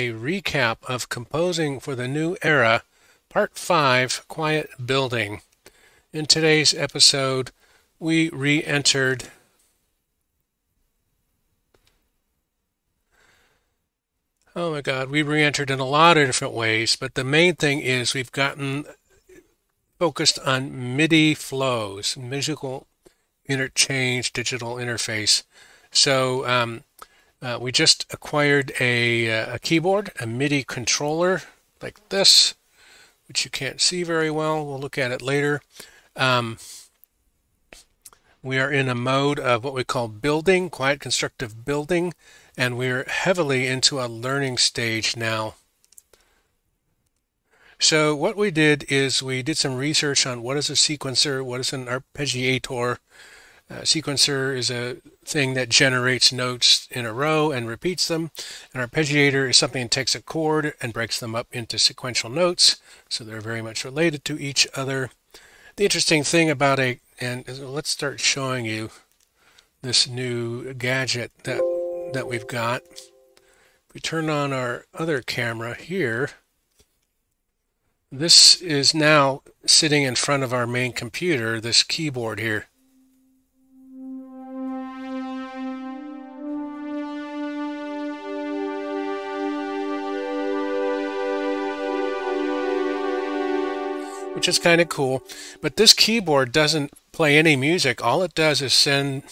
a recap of composing for the new era, part 5, Quiet Building. In today's episode, we re-entered Oh my God, we re-entered in a lot of different ways, but the main thing is we've gotten focused on MIDI flows, musical interchange digital interface. So um, uh, we just acquired a, uh, a keyboard, a MIDI controller like this, which you can't see very well. We'll look at it later. Um, we are in a mode of what we call building, quiet constructive building and we're heavily into a learning stage now. So what we did is we did some research on what is a sequencer, what is an arpeggiator. A sequencer is a thing that generates notes in a row and repeats them. An arpeggiator is something that takes a chord and breaks them up into sequential notes, so they're very much related to each other. The interesting thing about a, and let's start showing you this new gadget that that we've got. If we turn on our other camera here, this is now sitting in front of our main computer, this keyboard here. Which is kind of cool. But this keyboard doesn't play any music. All it does is send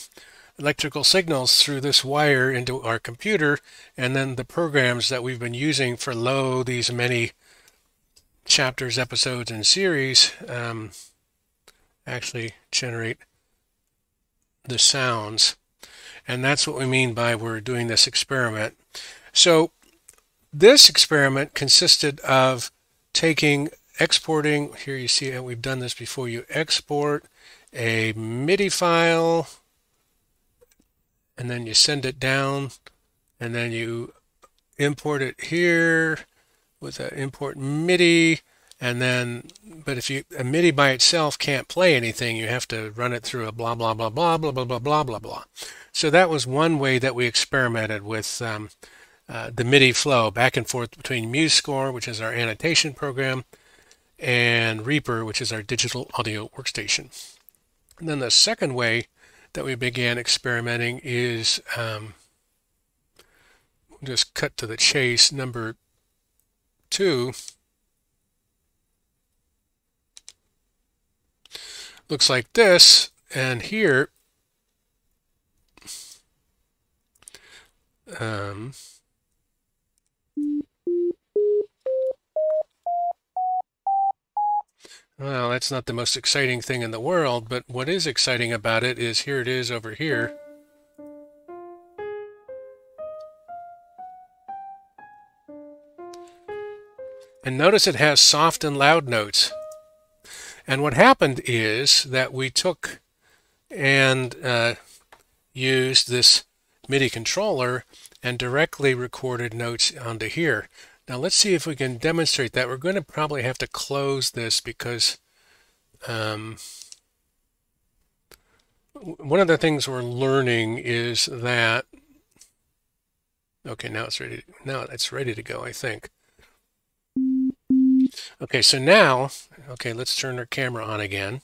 electrical signals through this wire into our computer and then the programs that we've been using for low these many chapters, episodes, and series um, actually generate the sounds. And that's what we mean by we're doing this experiment. So this experiment consisted of taking, exporting, here you see it, we've done this before, you export a MIDI file and then you send it down and then you import it here with an import MIDI and then but if you a MIDI by itself can't play anything you have to run it through a blah blah blah blah blah blah blah blah blah blah. So that was one way that we experimented with um, uh, the MIDI flow back and forth between MuseScore which is our annotation program and Reaper which is our digital audio workstation and then the second way that we began experimenting is um, just cut to the chase. Number two looks like this, and here um, Well, that's not the most exciting thing in the world, but what is exciting about it is here it is over here. And notice it has soft and loud notes. And what happened is that we took and uh, used this MIDI controller and directly recorded notes onto here. Now let's see if we can demonstrate that. We're going to probably have to close this because um, one of the things we're learning is that okay now it's ready now it's ready to go I think. Okay so now okay let's turn our camera on again.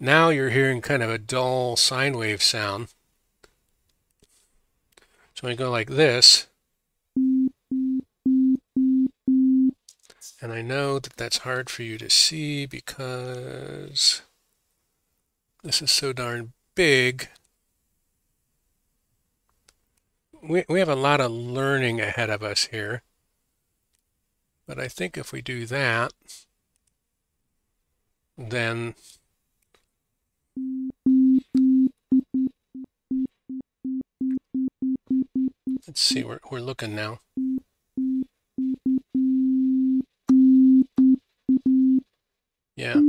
Now you're hearing kind of a dull sine wave sound. So I go like this And I know that that's hard for you to see because this is so darn big. We, we have a lot of learning ahead of us here. But I think if we do that, then let's see, we're, we're looking now. Yeah.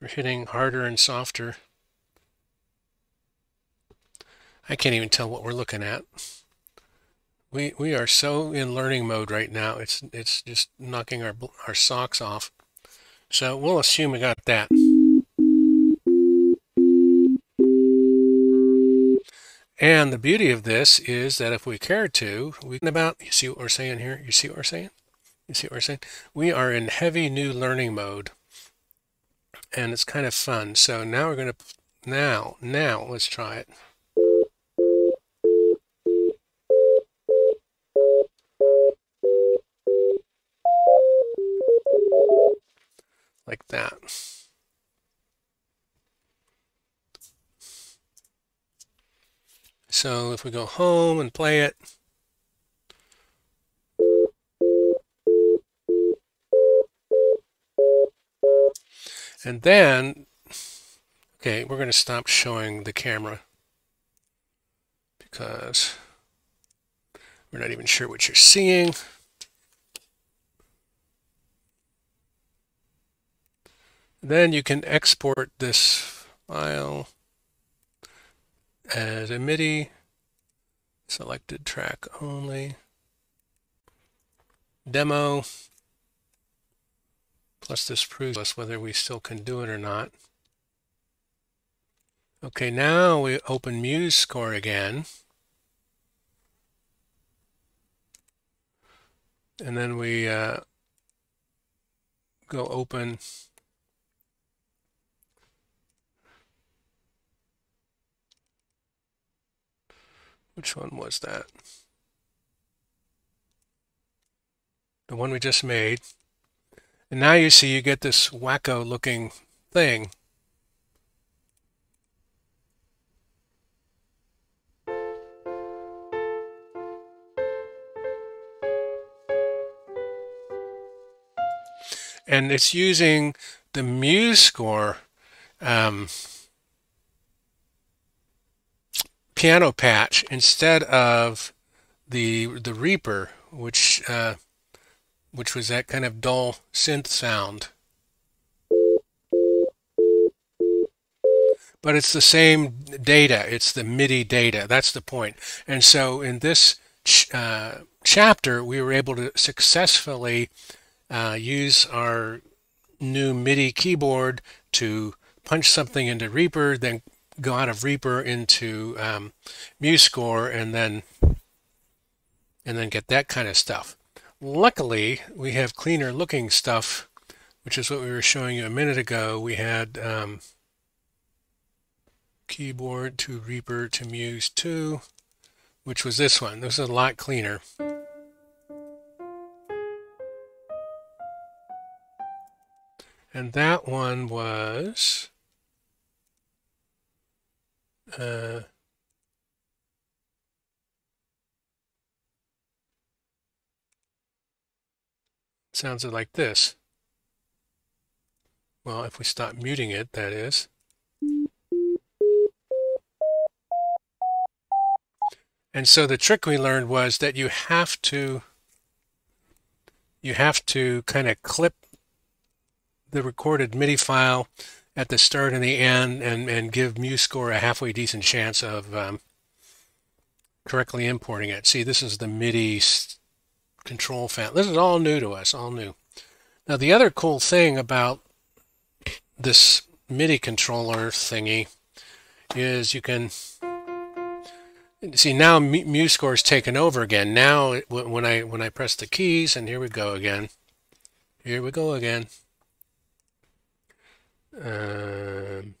We're hitting harder and softer. I can't even tell what we're looking at. We we are so in learning mode right now. It's it's just knocking our our socks off. So we'll assume we got that. And the beauty of this is that if we care to, we can about, you see what we're saying here? You see what we're saying? You see what we're saying? We are in heavy new learning mode and it's kind of fun. So now we're going to, now, now let's try it. Like that. So if we go home and play it, and then, okay, we're going to stop showing the camera because we're not even sure what you're seeing. Then you can export this file as a MIDI, selected track only, demo, plus this proves us whether we still can do it or not. Okay, now we open MuseScore again. And then we uh, go open Which one was that? The one we just made. And now you see you get this wacko looking thing. And it's using the MuseScore um, piano patch instead of the the Reaper, which uh, which was that kind of dull synth sound. But it's the same data. It's the MIDI data. That's the point. And so in this ch uh, chapter, we were able to successfully uh, use our new MIDI keyboard to punch something into Reaper, then go out of Reaper into um, MuseScore and then and then get that kind of stuff. Luckily, we have cleaner looking stuff, which is what we were showing you a minute ago. We had um, keyboard to Reaper to Muse 2, which was this one. This is a lot cleaner. And that one was uh, sounds like this. Well, if we stop muting it, that is. And so the trick we learned was that you have to you have to kind of clip the recorded MIDI file at the start and the end and, and give MuseScore a halfway decent chance of um, correctly importing it. See, this is the MIDI control fan. This is all new to us, all new. Now, the other cool thing about this MIDI controller thingy is you can see now MuseScore is taken over again. Now, when I when I press the keys, and here we go again. Here we go again. Um,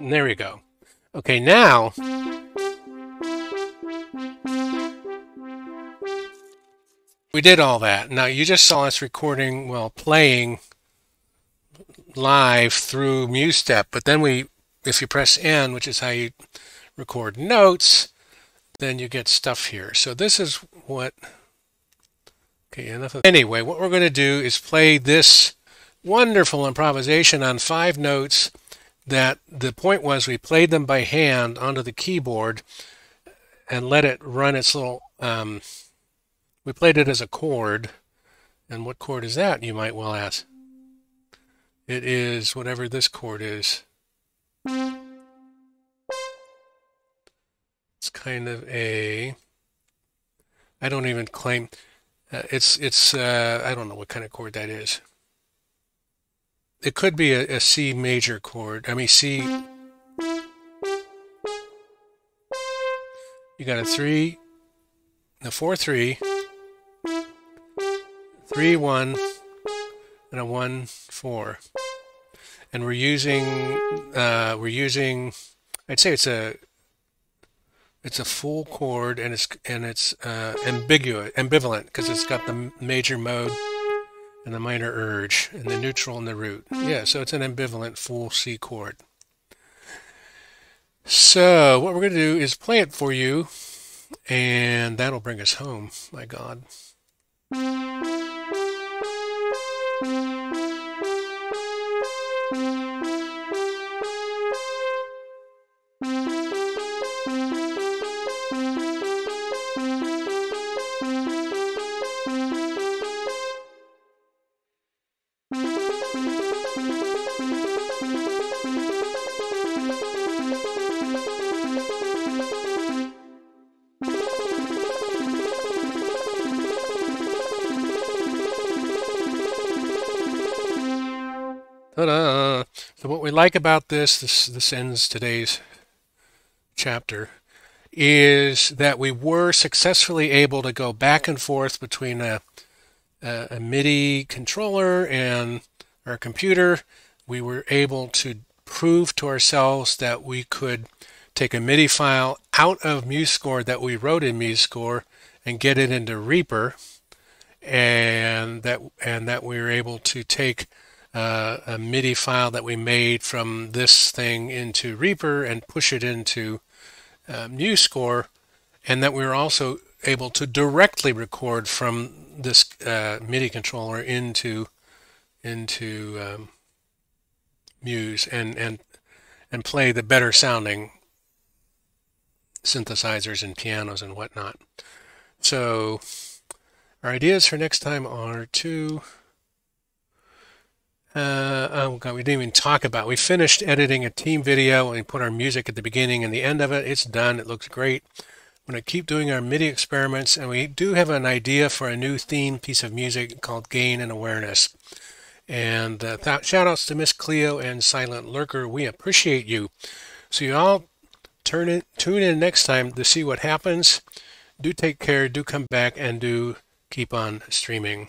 There we go. Okay, now we did all that. Now you just saw us recording, well, playing live through MuseStep, but then we, if you press N, which is how you record notes, then you get stuff here. So this is what, okay, enough of, anyway, what we're going to do is play this wonderful improvisation on five notes that the point was we played them by hand onto the keyboard and let it run its little um, we played it as a chord. And what chord is that, you might well ask? it is whatever this chord is. It's kind of a, I don't even claim, uh, it's, it's, uh, I don't know what kind of chord that is. It could be a, a C major chord. I mean, C. You got a three, a four, three, three, one, and a one, four. And we're using, uh, we're using, I'd say it's a, it's a full chord and it's and it's uh, ambiguous, ambivalent because it's got the major mode and the minor urge and the neutral and the root. Yeah, so it's an ambivalent full C chord. So what we're going to do is play it for you, and that'll bring us home. My God. Ta-da! So what we like about this, this, this ends today's chapter, is that we were successfully able to go back and forth between a, a, a MIDI controller and our computer. We were able to prove to ourselves that we could take a MIDI file out of MuseScore that we wrote in MuseScore and get it into Reaper, and that and that we were able to take uh, a MIDI file that we made from this thing into Reaper and push it into uh, MuseScore, and that we were also able to directly record from this uh, MIDI controller into into um, Muse and and and play the better sounding synthesizers and pianos and whatnot. So our ideas for next time are to uh, oh god, we didn't even talk about. It. We finished editing a team video and we put our music at the beginning and the end of it. It's done. It looks great. I'm going to keep doing our MIDI experiments, and we do have an idea for a new theme piece of music called Gain and Awareness. And uh, th- shout outs to Miss Cleo and Silent Lurker. We appreciate you. So you all turn in, tune in next time to see what happens. Do take care. Do come back and do keep on streaming.